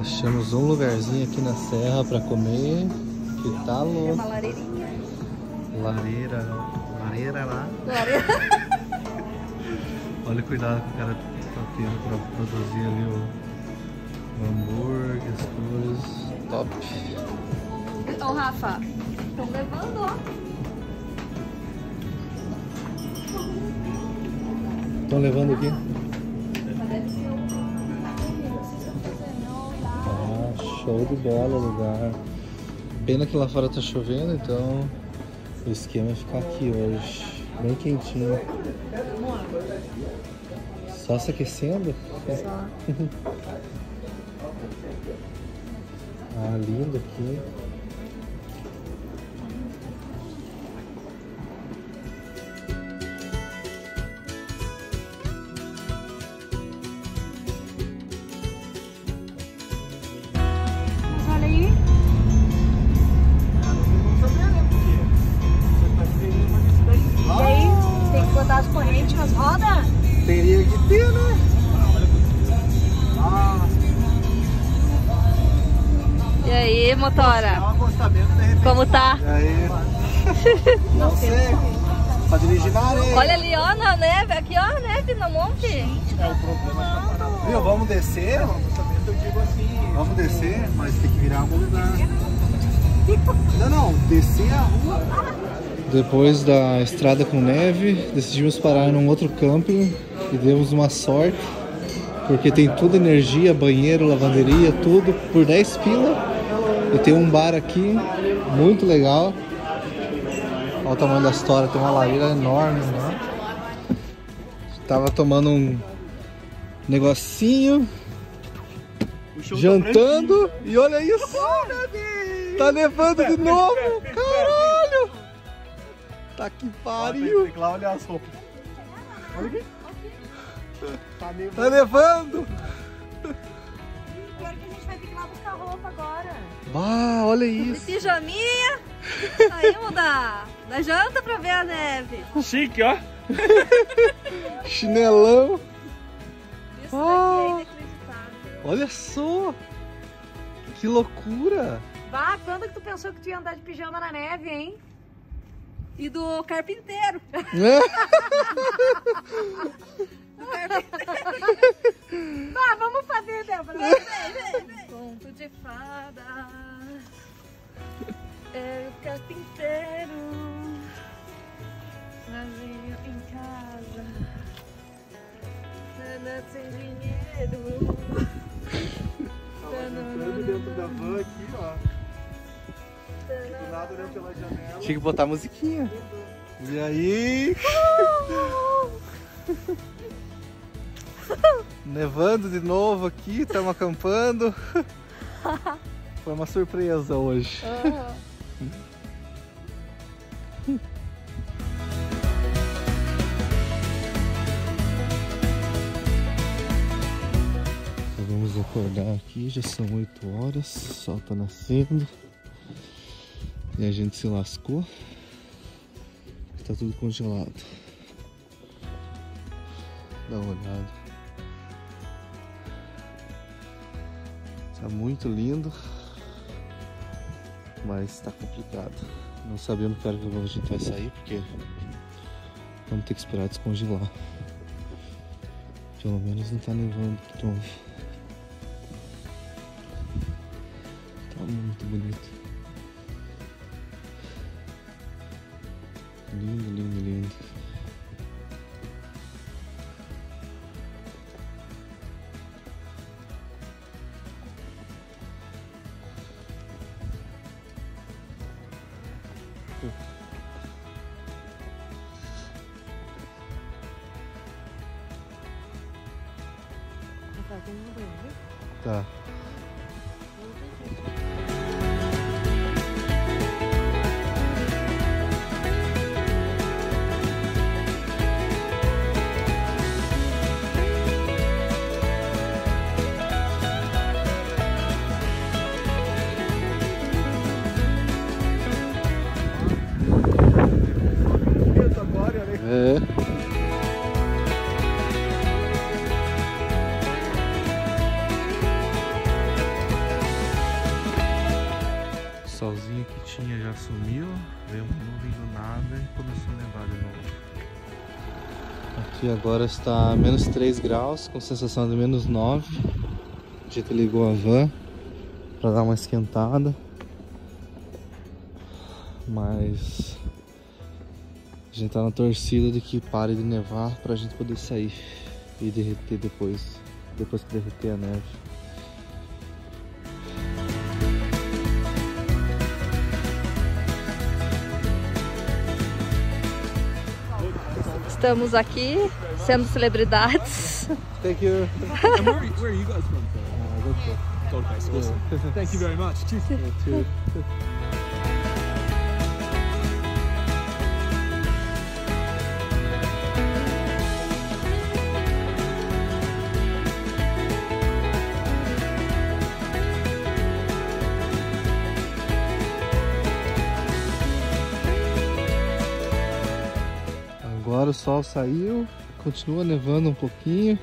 Achamos um lugarzinho aqui na serra para comer. Que tá Tem louco. uma lareirinha. Lareira, lareira lá. Lareira. Olha o cuidado que o cara tá tendo pra produzir ali o, o hambúrguer, as coisas. Top. Então, Rafa, estão levando, ó. Estão levando aqui? Show de bola o lugar. Pena que lá fora tá chovendo, então o esquema é ficar aqui hoje. Bem quentinho. Só se aquecendo? Só. Ah, lindo aqui. Aí, motora? um acostamento de repente. Como tá? E aí? Não sei. Pra dirigir na areia. Olha ali, ó, na neve. Aqui, ó, a neve no monte. É o problema Viu? Vamos descer? Eu digo assim. Vamos descer, mas tem que virar algum lugar. Não, não. Descer a rua. Depois da estrada com neve, decidimos parar num outro camping e demos uma sorte, porque tem tudo energia, banheiro, lavanderia, tudo por 10 pila. E tem um bar aqui, muito legal. Olha o tamanho da história, tem uma lareira enorme, né? Tava tomando um negocinho, jantando e olha isso! Tá nevando de novo! Caralho! Tá que pariu! Lá olhar as roupas. Olha. Tá meio. Vai ter que ir lá buscar roupa agora. Ah, olha De isso! pijaminha. Saímos da, da janta pra ver a neve. Chique, ó. Chinelão! Isso Ah. daqui é inacreditável. Olha só! Que loucura! Bah, quando que tu pensou que tu ia andar de pijama na neve, hein? E do carpinteiro. Né? Do carpinteiro. Bah, vamos fazer, Débora. É o carpinteiro. Sozinho em casa. Nana sem dinheiro. Entrando dentro da van aqui, ó. Do lado olhando pela janela. Tinha que botar musiquinha. E aí? Nevando de novo aqui, estamos acampando. Foi uma surpresa hoje. Então Vamos acordar aqui, já são 8 horas, o sol tá nascendo. E a gente se lascou. Tá tudo congelado. Dá uma olhada. Tá muito lindo. Mas tá complicado. Não sabemos que hora que a gente vai sair, porque vamos ter que esperar descongelar. Pelo menos não tá nevando novo. Tá muito bonito. Lindo, lindo, lindo. 아까 좀 해보는데? 자. O solzinho que tinha já sumiu, veio uma nuvem do nada e começou a nevar de novo. Aqui agora está menos 3 graus, com sensação de menos 9. O dia ligou a van para dar uma esquentada. Mas a gente tá na torcida de que pare de nevar para a gente poder sair e derreter depois, depois que derreter a neve. Estamos aqui sendo celebridades. Thank you. and where, where are you guys from? Gold Coast. Awesome. Thank you very much. Cheers. Agora o sol saiu, continua nevando um pouquinho.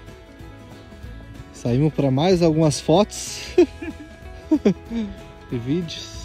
Saímos para mais algumas fotos e vídeos.